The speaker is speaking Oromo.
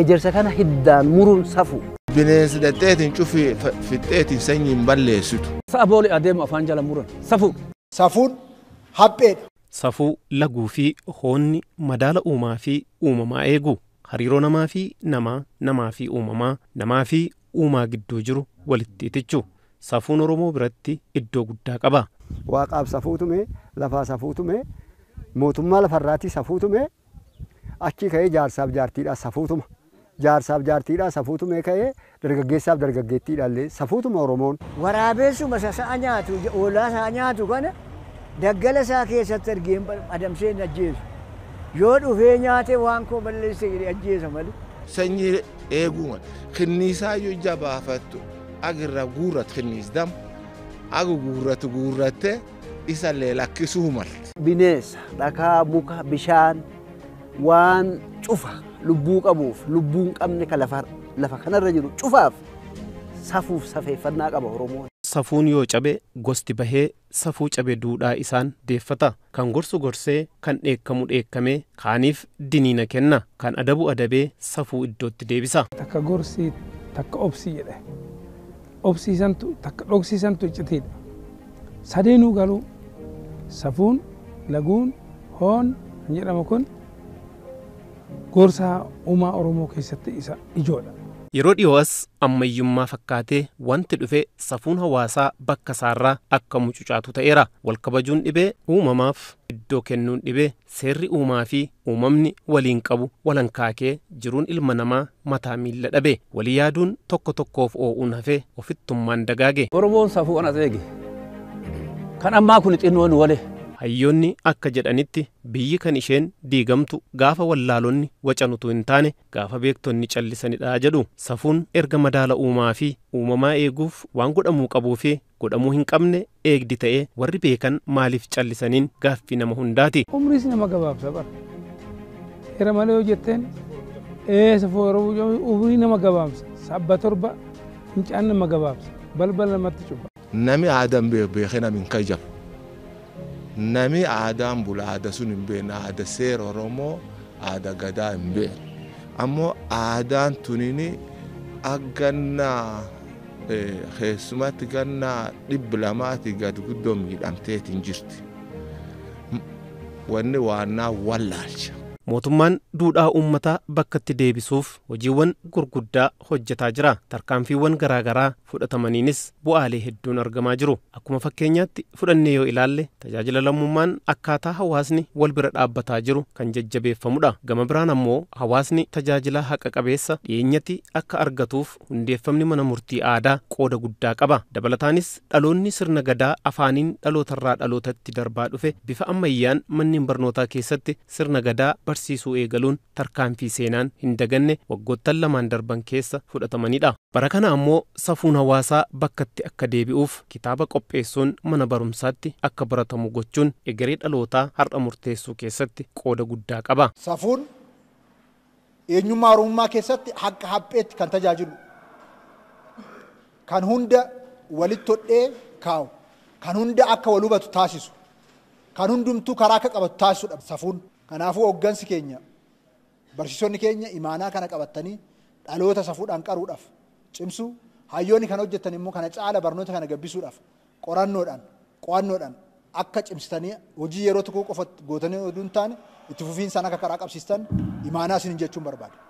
Ejersa kana hiddaan muruun safu. Bineensi dhadheetiin cufii fixxeetiin sanyii hin balleessitu. Sa'a booli adeemu afaan jala muran safu. Safuun hapheedha. Safuu laguu fi hoonni madaala uumaa fi uumamaa eegu hariiroo namaa fi namaa namaa fi uumamaa namaa fi uumaa gidduu jiru walitti itichu safuun oromoo biratti iddoo guddaa qaba. Waaqaaf safuu tume lafaa safuu tume mootummaa lafarraatii safuu tume achi ka'ee jaarsaaf jaartiidhaa safuu tuma. Jaarsaaf jaartiidhaa safuu tumee ka'ee dargaggeessaaf dargaggeettiidhaallee safuu tuma Oromoon. Waraabessuma sa'a nyaatu oolaa isaa nyaatu kana daggala isaa keessatti argeen adamsee hin ajjeesu. Yoo dhufee nyaate waan koo balleesse jedhee ajjeesa malee. Sanyii eeguu kinniisaa yoo ija baafattu agirra guurratu kinniis damu agu guurratu guurrattee isallee lakkisuu malti. Bineensa dhakaa muka bishaan waan cufa lubbuu qabuuf lubbuu hin qabne kan lafa kanarra jiru cufaaf safuuf safeeffannaa qaba Oromoon. Safuun yoo cabe gosti bahee safuu cabe duudhaa isaan deeffata. Kan gorsu gorsee kan dheekkamu dheekkamee kaaniif diniina kenna. Kan adabu adabee safuu iddootti deebisa. Takka gorsii takka obsii jedhe. Obsiisantu takka dhoksiisantu iccitiidha. Sadeenuu galuu safuun laguun hoon kan jedhamu kun gorsaa uumaa Oromoo keessatti isa ijoodha. Yeroo dhiyoo'as ammayyummaa fakkaatee wanti dhufe safuun hawaasaa bakka isaarraa akka mucucaatu ta'eera. Wal kabajuun dhibee uumamaaf iddoo kennuun dhibee seerri uumaa fi uumamni waliin qabu walankaakee jiruun ilma namaa mataa miilla dhabe. Walii yaaduun tokko tokkoof oo'uun hafee ofittummaan dagaage. Oromoon safuu kanas eege. Kan ammaa kun xinnoon wale. Hayyoonni akka jedhanitti biyyi kan isheen diigamtu gaafa wallaalonni wacanutu hin taane gaafa beektonni callisanidha jedhu safuun erga madaala uumaa fi uumamaa eeguuf waan godhamuu qabuu fi godhamuu hin qabne eegdi ta'ee warri beekan maaliif callisaniin gaaffii nama hundaati. Umriis nama gabaabsa bara. Heera malee yoo jetteen ee umrii nama gabaabsa sabba torba fincaan nama gabaabsa balbala namatti cufa. Nami aadaan beekee nami hin kajabu. Nami aadaan bula aada sun hin beekne aada seera oromoo aada gadaa hin beekne ammoo aadaan tunini aggannaa keessumatti gannaa dhibba lamaati gad guddoo miidhamteetiin jirti wanni waannaa wallaalcha. Mootummaan duudhaa uummataa bakkatti deebisuuf hojiiwwan gurguddaa hojjetaa jira. Tarkaanfiiwwan garaagaraa fudhatamaniinis bu'aalee hedduun argamaa jiru. Akkuma fakkeenyaatti fudhannee yoo ilaalle tajaajila lammummaan akkaataa hawaasni wal bira dhaabbataa jiru kan jajjabeeffamudha. Gama biraan ammoo hawaasni tajaajila haqa qabeessa dhiyeenyatti akka argatuuf hundeeffamni mana murtii aadaa qooda guddaa qaba. Dabalataanis dhaloonni sirna gadaa afaaniin dhalootarraa dhalootatti darbaa dhufe bifa ammayyaan manneen barnootaa keessatti sirna gadaa barsiisuu eegaluun tarkaanfii seenaan hin daganne waggoottan lamaan darban keessa fudhatamanidha. Bara kana ammoo safuun hawaasaa bakkatti akka deebi'uuf kitaaba qopheessuun mana barumsaatti akka baratamu gochuun egeree dhalootaa har'a murteessuu keessatti qooda guddaa qaba. Safuun eenyummaa Oromummaa keessatti haqa hapheetti kan tajaajilu kan hunda walitti todhee kaa'u kan hunda akka wal hubatu taasisu kan hundumtuu karaa akka qabatu taasisudha safuun. Kanaafuu hooggansi keenya barsiisonni keenya imaanaa kana qabatanii dhaloota safuudhaan qaruudhaaf cimsuu hayyoonni kana hojjetan immoo kana caala barnoota kana gabbisuudhaaf qorannoodhaan qo'annoodhaan akka cimsitanii hojii yeroo tokko qofa gootanii oduu hin taane itti fufiinsaan akka karaa qabsiistan imaanaa isin jechuun barbaada.